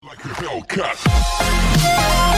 Like a Hellcat.